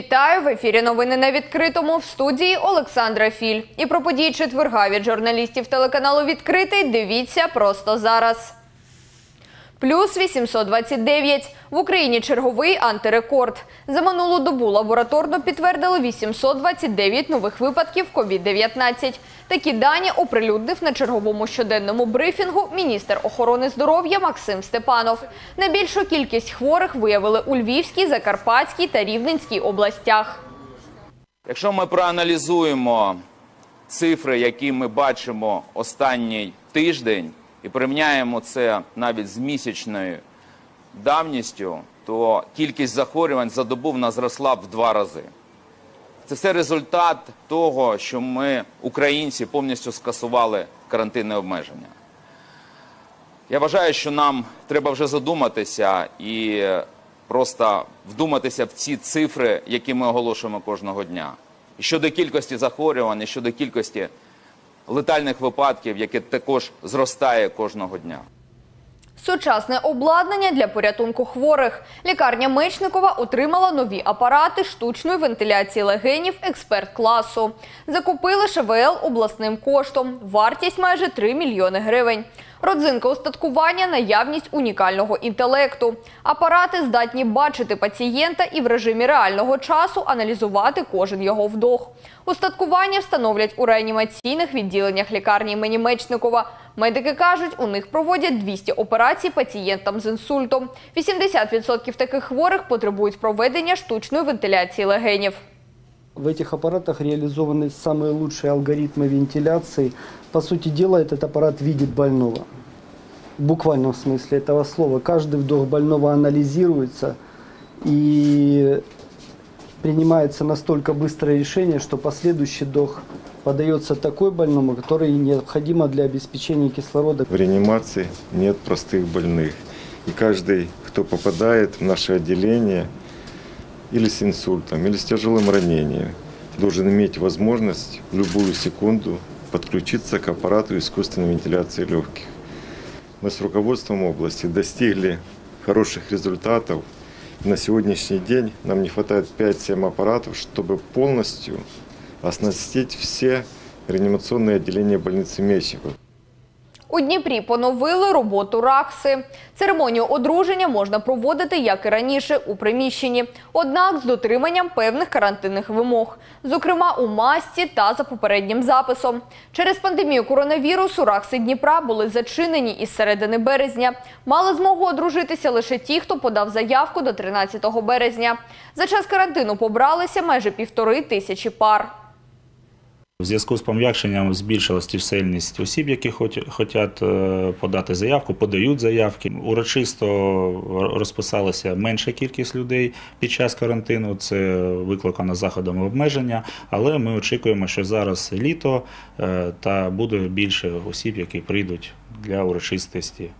Вітаю в ефірі. Новини на відкритому в студії Олександра Філь. І про події четверга від журналістів телеканалу Відкритий. Дивіться просто зараз. Плюс 829. В Україні черговий антирекорд. За минулу добу лабораторно підтвердили 829 нових випадків COVID-19. Такі дані оприлюднив на черговому щоденному брифінгу міністр охорони здоров'я Максим Степанов. Найбільшу кількість хворих виявили у Львівській, Закарпатській та Рівненській областях. Якщо ми проаналізуємо цифри, які ми бачимо останній тиждень, і порівняємо це навіть з місячною давністю, то кількість захворювань за добу в нас зросла в два рази. Це все результат того, що ми, українці, повністю скасували карантинне обмеження. Я вважаю, що нам треба вже задуматися і просто вдуматися в ці цифри, які ми оголошуємо кожного дня. І щодо кількості захворювань, і щодо кількості летальних випадків, яке також зростає кожного дня. Сучасне обладнання для порятунку хворих. Лікарня Мечникова отримала нові апарати штучної вентиляції легенів експерт-класу. Закупили ШВЛ обласним коштом. Вартість майже 3 мільйони гривень. Родзинка устаткування – наявність унікального інтелекту. Апарати здатні бачити пацієнта і в режимі реального часу аналізувати кожен його вдох. Устаткування встановлять у реанімаційних відділеннях лікарні імені Мечникова. Медики кажуть, у них проводять 200 операцій пацієнтам з інсультом. 80% таких хворих потребують проведення штучної вентиляції легенів. В этих аппаратах реализованы самые лучшие алгоритмы вентиляции. По сути дела, этот аппарат видит больного. В буквальном смысле этого слова. Каждый вдох больного анализируется и принимается настолько быстрое решение, что последующий вдох подается такой больному, который необходимо для обеспечения кислорода. В реанимации нет простых больных. И каждый, кто попадает в наше отделение или с инсультом, или с тяжелым ранением, должен иметь возможность в любую секунду подключиться к аппарату искусственной вентиляции легких. Мы с руководством области достигли хороших результатов. На сегодняшний день нам не хватает 5-7 аппаратов, чтобы полностью оснастить все реанимационные отделения больницы Мечников. У Дніпрі поновили роботу РАКСи. Церемонію одруження можна проводити, як і раніше, у приміщенні. Однак з дотриманням певних карантинних вимог. Зокрема, у масці та за попереднім записом. Через пандемію коронавірусу РАКСи Дніпра були зачинені із середини березня. Мали змогу одружитися лише ті, хто подав заявку до 13 березня. За час карантину побралися майже півтори тисячі пар. В зв'язку з пом'якшенням збільшилась чисельність осіб, які хочуть е, подати заявку, подають заявки. Урочисто розписалася менша кількість людей під час карантину. Це викликано заходами обмеження, але ми очікуємо, що зараз літо е, та буде більше осіб, які прийдуть для урочистості.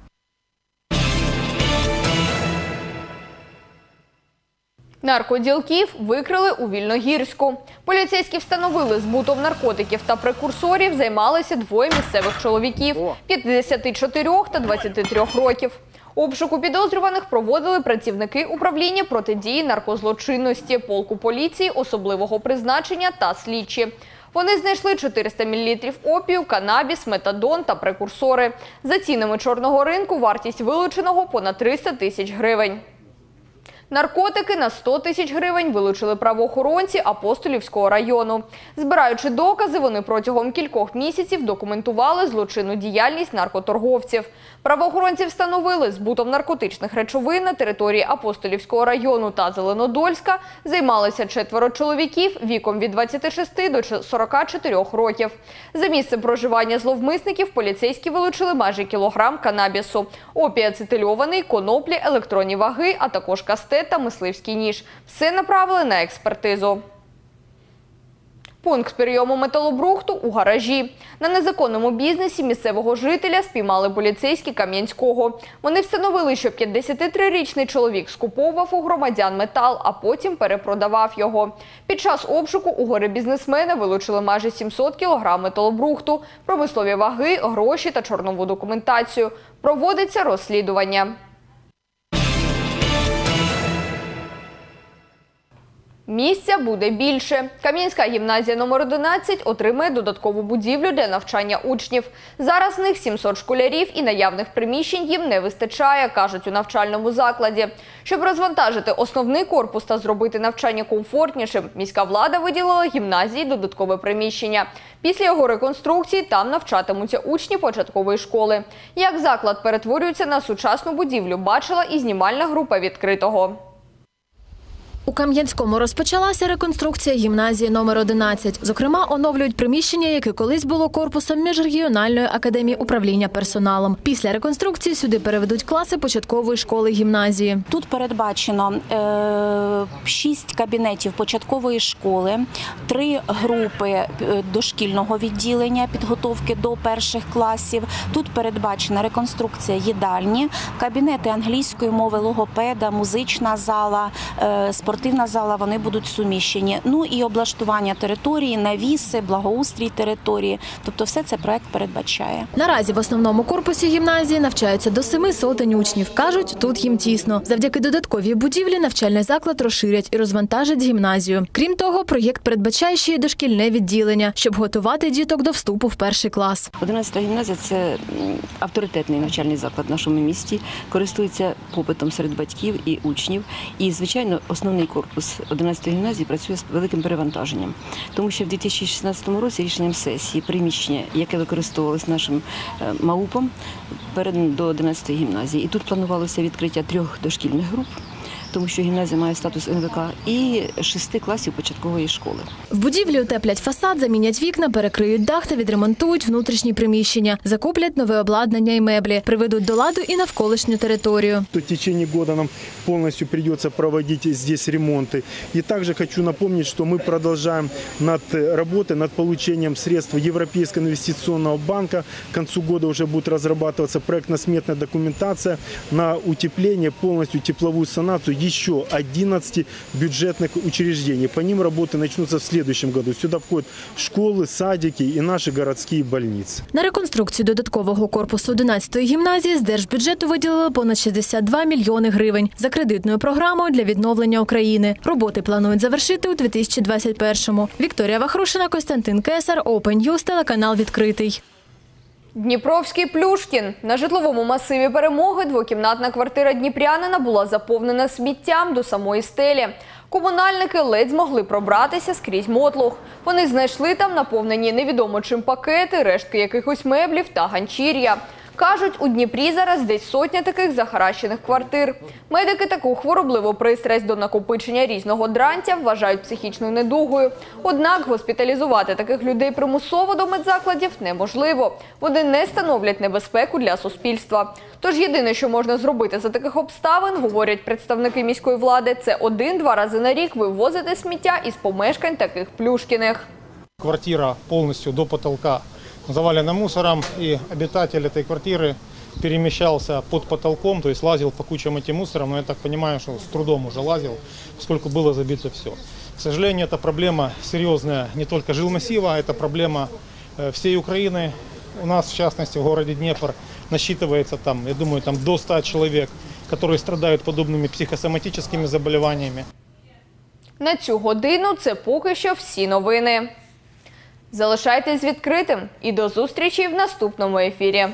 Наркоділків викрили у Вільногірську. Поліцейські встановили збутом наркотиків та прекурсорів займалися двоє місцевих чоловіків 54 та 23 років. Обшуку підозрюваних проводили працівники управління протидії наркозлочинності, полку поліції особливого призначення та слідчі. Вони знайшли 400 мл опію, канабіс, метадон та прекурсори. За цінами чорного ринку вартість вилученого понад 300 тисяч гривень. Наркотики на 100 тисяч гривень вилучили правоохоронці Апостолівського району. Збираючи докази, вони протягом кількох місяців документували злочинну діяльність наркоторговців. Правоохоронці встановили збутом наркотичних речовин на території Апостолівського району та Зеленодольська займалися четверо чоловіків віком від 26 до 44 років. За місце проживання зловмисників поліцейські вилучили майже кілограм канабісу, опій ацетильований, коноплі, електронні ваги, а також кастет та мисливський ніж. Все направили на експертизу. Пункт прийому металобрухту у гаражі. На незаконному бізнесі місцевого жителя спіймали поліцейські Кам'янського. Вони встановили, що 53-річний чоловік скуповував у громадян метал, а потім перепродавав його. Під час обшуку у гори бізнесмена вилучили майже 700 кг металобрухту, промислові ваги, гроші та чорнову документацію. Проводиться розслідування. Місця буде більше. Кам'янська гімназія номер 11 отримає додаткову будівлю для навчання учнів. Зараз в них 700 школярів і наявних приміщень їм не вистачає, кажуть у навчальному закладі. Щоб розвантажити основний корпус та зробити навчання комфортнішим, міська влада виділила гімназії додаткове приміщення. Після його реконструкції там навчатимуться учні початкової школи. Як заклад перетворюється на сучасну будівлю, бачила і знімальна група відкритого. У Кам'янському розпочалася реконструкція гімназії номер 11. Зокрема, оновлюють приміщення, яке колись було корпусом міжрегіональної академії управління персоналом. Після реконструкції сюди переведуть класи початкової школи гімназії. Тут передбачено е, шість кабінетів початкової школи, три групи е, дошкільного відділення підготовки до перших класів. Тут передбачена реконструкція їдальні, кабінети англійської мови, логопеда, музична зала, е, спортивна зала. Вони будуть суміщені. Ну і облаштування території, навіси, благоустрій території. Тобто, все це проект передбачає. Наразі в основному корпусі гімназії навчаються до семи сотень учнів. Кажуть, тут їм тісно. Завдяки додатковій будівлі навчальний заклад розширять і розвантажать гімназію. Крім того, проєкт передбачає ще й дошкільне відділення, щоб готувати діток до вступу в перший клас. 11 гімназія це авторитетний навчальний заклад в нашому місті, користується попитом серед батьків і учнів. І, звичайно, основний корпус 11 гімназії працює з великим перевантаженням, тому що в 2016 році рішенням сесії приміщення, яке використовувалось нашим е, МАУПом, передано до 11 гімназії. І тут планувалося відкриття трьох дошкільних груп Тому що гімназія має статус НВК і шести класів початкової школи. В будівлі утеплять фасад, замінять вікна, перекриють дах та відремонтують внутрішні приміщення, закуплять нове обладнання і меблі, приведуть до ладу і навколишню територію. то в течение года нам полностью придется проводить здесь ремонты. И также хочу напомнить, что мы продолжаем над э, работой, над получением средств Европейского инвестиционного банка. К концу года уже будет разрабатываться проектно-сметная документация на утепление, полностью тепловую санацию еще 11 бюджетных учреждений. По ним работы начнутся в следующем году. Сюда входят школы, садики и наши городские больницы. На реконструкцію додаткового корпусу 11-ї гімназії з держбюджету виділили понад 62 мільйони гривень за кредитною програмою для відновлення України. Роботи планують завершити у 2021-му. Вікторія Вахрушина, Костянтин Кесар, Open News, телеканал відкритий. Дніпровський Плюшкін. На житловому масиві перемоги двокімнатна квартира Дніпрянина була заповнена сміттям до самої стелі. Комунальники ледь змогли пробратися скрізь мотлух. Вони знайшли там наповнені невідомо чим пакети, рештки якихось меблів та ганчір'я. Кажуть, у Дніпрі зараз десь сотня таких захаращених квартир. Медики таку хворобливу пристрасть до накопичення різного дрантя вважають психічною недугою. Однак госпіталізувати таких людей примусово до медзакладів неможливо. Вони не становлять небезпеку для суспільства. Тож єдине, що можна зробити за таких обставин, говорять представники міської влади, це один-два рази на рік вивозити сміття із помешкань таких плюшкіних. Квартира полностью до потолка завалена мусором, и обитатель этой квартиры перемещался под потолком, то есть лазил по кучам этим мусором, но я так понимаю, что с трудом уже лазил, поскольку было забито все. К сожалению, эта проблема серьезная не только жилмассива, это проблема э, всей Украины. У нас, в частности, в городе Днепр насчитывается там, я думаю, там до 100 человек, которые страдают подобными психосоматическими заболеваниями. На цю годину це поки що всі новини. Залишайтесь відкритим і до зустрічі в наступному ефірі.